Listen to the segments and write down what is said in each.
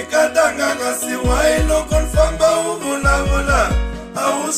ikatanga kasi wayi loko ni famba wu vulavula a wu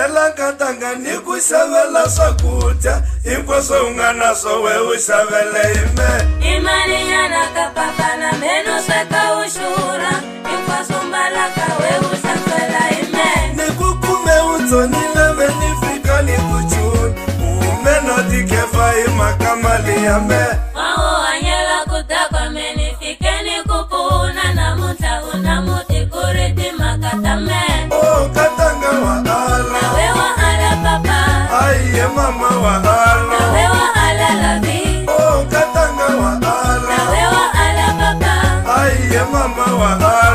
vhela nkatanga ni ku xavela swakudya hinkwaswo u nga na swo we u xavele hi me i mali nyana ka papa na meno sweka u xurha hinkwaswo mbalaka we u xavela hi me ni ku kume u dzonile ve ni fika ni ku juni u hume no tikhefa hi mhaka mali ya mena mama wa.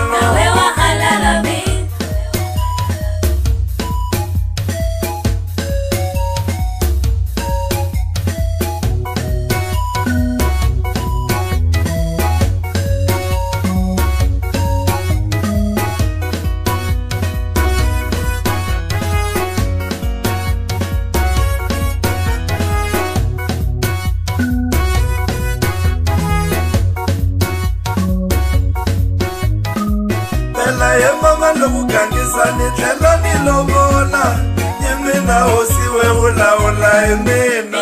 ye mama nokugangisa nitlhela ni lovola yimina hosiwe wulawula hi mina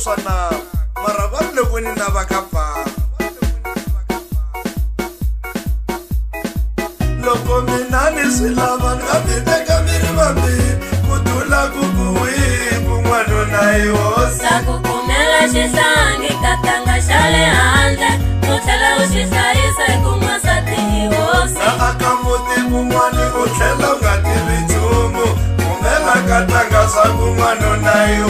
swana mara va ri loko ni lava ka bava loko mina ni swi lava ni nga mi teka mi ri vambi ku tula ku kuwi kun'wanuna hi hosa ku kumela xihlangi ka tanga xa le handle u tlhela u xi hlayisa hi kun'wasa tihosa aka muti kun'wani u tlhela tangatanga sangu mwano na yo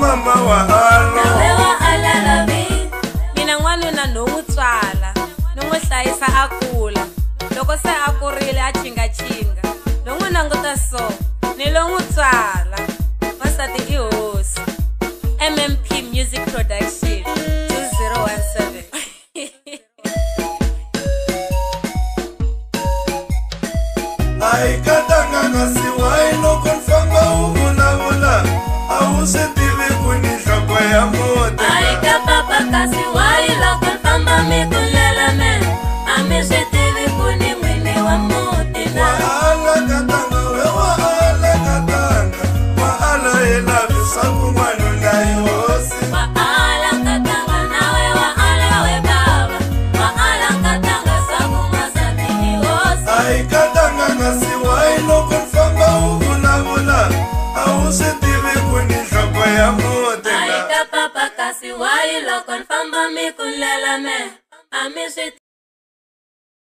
mama wahalo nawe wa alalavi mina n'wanuna no n'wu tswala ni n'wi hlayisa a kula loko se a kurile a chingachinga no n'wi languta so ni lo n'wi tswala masati i hosi mmp music production 2017 aikatanga ngasiwai loko mfamba wu vulavula a wu swi amor. Ai, que papacá, seu kon famba mi kun lala me. Ami si